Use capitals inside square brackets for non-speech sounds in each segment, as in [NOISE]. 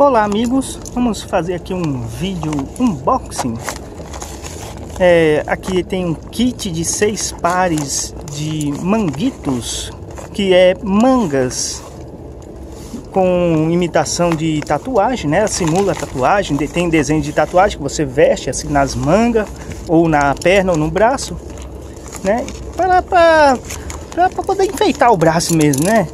Olá amigos, vamos fazer aqui um vídeo unboxing é, Aqui tem um kit de seis pares de manguitos Que é mangas com imitação de tatuagem, né? Simula tatuagem, tem desenho de tatuagem que você veste assim nas mangas Ou na perna ou no braço né? Para, para, para poder enfeitar o braço mesmo, né?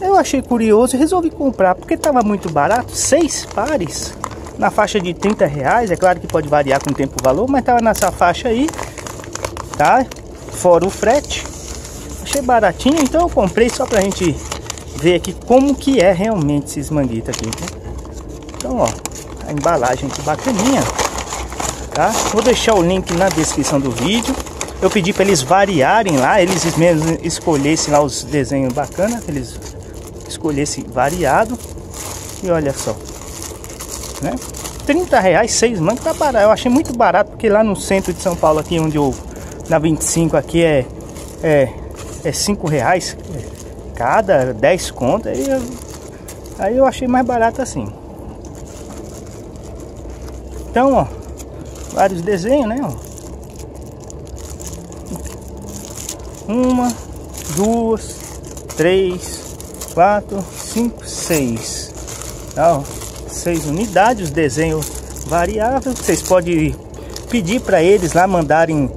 Eu achei curioso e resolvi comprar porque estava muito barato, seis pares na faixa de 30 reais. É claro que pode variar com o tempo o valor, mas estava nessa faixa aí, tá? Fora o frete. Achei baratinho, então eu comprei só pra gente ver aqui como que é realmente esses manguitos aqui. Né? Então, ó, a embalagem aqui bacaninha, tá? Vou deixar o link na descrição do vídeo. Eu pedi para eles variarem lá, eles mesmos escolhessem lá os desenhos bacanas, eles escolhesse variado. E olha só, né? 30 reais, 6 mangos, tá barato. Eu achei muito barato, porque lá no centro de São Paulo, aqui onde eu, na 25 aqui é, é, é 5 reais cada, 10 contas. Aí, eu, aí eu achei mais barato assim. Então, ó, vários desenhos, né? Ó. Uma, duas, três, quatro, cinco, seis. Tá, seis unidades, desenho variável. Vocês podem pedir para eles lá mandarem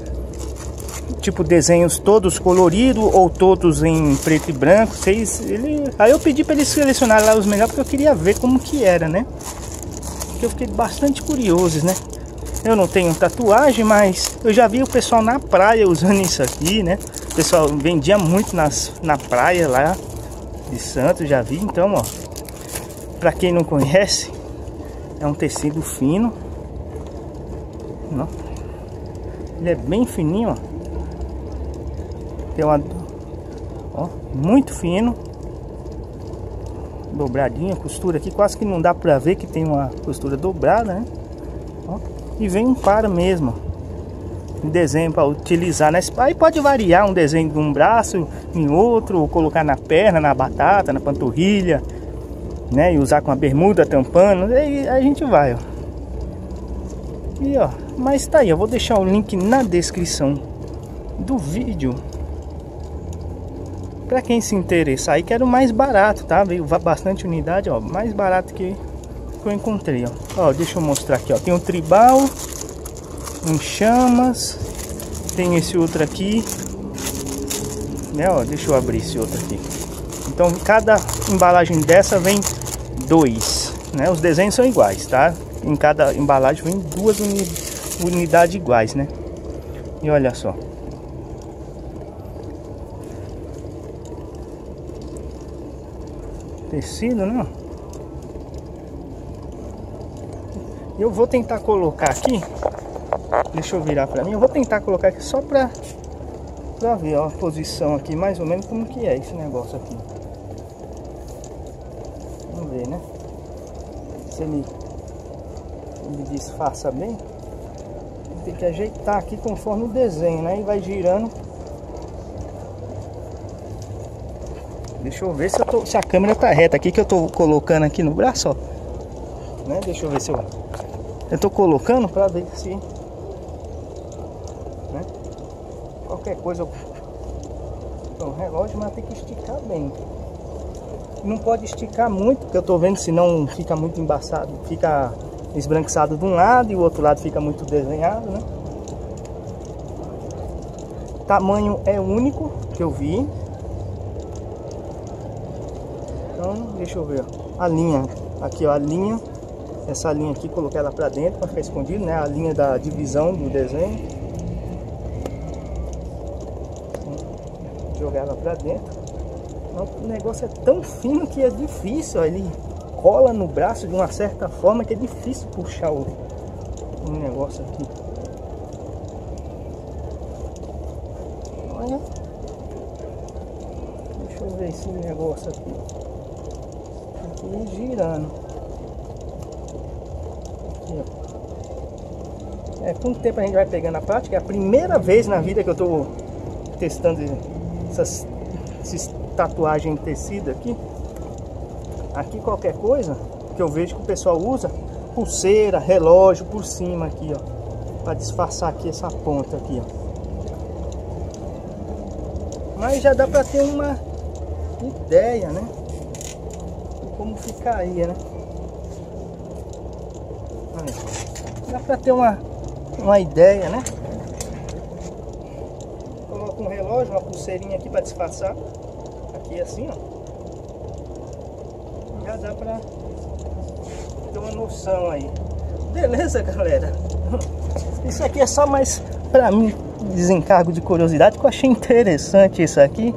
tipo desenhos todos coloridos ou todos em preto e branco. Vocês, ele, aí eu pedi para eles selecionarem lá os melhores porque eu queria ver como que era, né? Porque eu fiquei bastante curioso, né? Eu não tenho tatuagem, mas eu já vi o pessoal na praia usando isso aqui, né? O pessoal vendia muito nas, na praia lá de Santos, já vi. Então, ó, para quem não conhece, é um tecido fino. Ó. Ele é bem fininho, ó. Tem uma, ó, muito fino. Dobradinha, costura aqui, quase que não dá pra ver que tem uma costura dobrada, né? Ó. E vem um par mesmo, um desenho para utilizar, né? Aí pode variar um desenho de um braço em outro, ou colocar na perna, na batata, na panturrilha, né? E usar com a bermuda tampando, aí a gente vai, ó. E ó, mas tá aí, eu vou deixar o link na descrição do vídeo. Pra quem se interessar aí, quero mais barato, tá? Veio bastante unidade, ó, mais barato que, que eu encontrei, ó. Ó, deixa eu mostrar aqui, ó. Tem um tribal, em chamas. Tem esse outro aqui. Né, ó, deixa eu abrir esse outro aqui. Então cada embalagem dessa vem dois. Né? Os desenhos são iguais, tá? Em cada embalagem vem duas uni unidades iguais, né? E olha só. Tecido, né? Eu vou tentar colocar aqui Deixa eu virar pra mim. Eu vou tentar colocar aqui só pra, pra ver ó, a posição aqui, mais ou menos como que é esse negócio aqui. Vamos ver, né? Se ele, ele disfarça bem. Tem que ajeitar aqui conforme o desenho, né? E vai girando. Deixa eu ver se, eu tô, se a câmera tá reta aqui que eu tô colocando aqui no braço, ó. Né? Deixa eu ver se eu... Eu tô colocando pra ver se qualquer coisa. Então, relógio, mas tem que esticar bem. Não pode esticar muito, porque eu tô vendo senão fica muito embaçado, fica esbranquiçado de um lado e o outro lado fica muito desenhado, né? Tamanho é único que eu vi. Então, deixa eu ver, a linha, aqui ó, a linha, essa linha aqui, coloquei ela pra dentro para ficar escondido, né? A linha da divisão do desenho. Jogar ela pra dentro. O negócio é tão fino que é difícil, ó, ele cola no braço de uma certa forma que é difícil puxar o, o negócio aqui. Olha. Deixa eu ver esse negócio aqui. Aqui girando. Aqui, ó. É, com o tempo a gente vai pegando a prática. É a primeira vez na vida que eu tô testando essas, essas tatuagens em tecido aqui. Aqui qualquer coisa, que eu vejo que o pessoal usa pulseira, relógio por cima aqui, ó. Pra disfarçar aqui essa ponta aqui, ó. Mas já dá pra ter uma ideia, né? De como ficaria, né? Dá pra ter uma, uma ideia, né? Um relógio, uma pulseirinha aqui pra disfarçar. Aqui assim, ó. Já dá pra ter uma noção aí. Beleza, galera? Isso aqui é só mais pra mim desencargo de curiosidade que eu achei interessante isso aqui.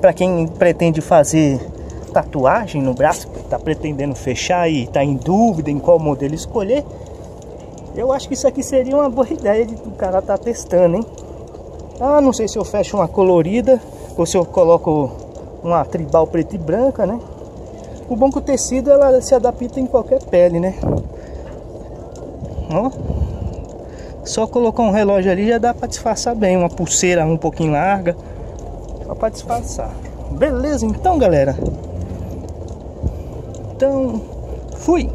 Para quem pretende fazer tatuagem no braço, está pretendendo fechar e está em dúvida em qual modelo escolher, eu acho que isso aqui seria uma boa [LAUGHS] ideia de o cara tá testando, hein? Ah, não sei se eu fecho uma colorida ou se eu coloco uma tribal preta e branca, né? O bom é que o tecido ela se adapta em qualquer pele, né? Ó. Só colocar um relógio ali já dá para disfarçar bem, uma pulseira um pouquinho larga, só para disfarçar. Beleza, então, galera. Então, fui.